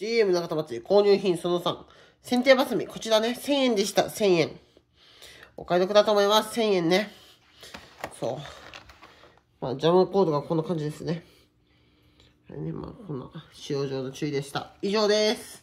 GM 中田祭り購入品その3。剪定バスミ。こちらね、1000円でした。1000円。お買い得だと思います。1000円ね。そう。まあ、ジャムコードがこんな感じですね。はいね、まあ、こんな使用上の注意でした。以上です。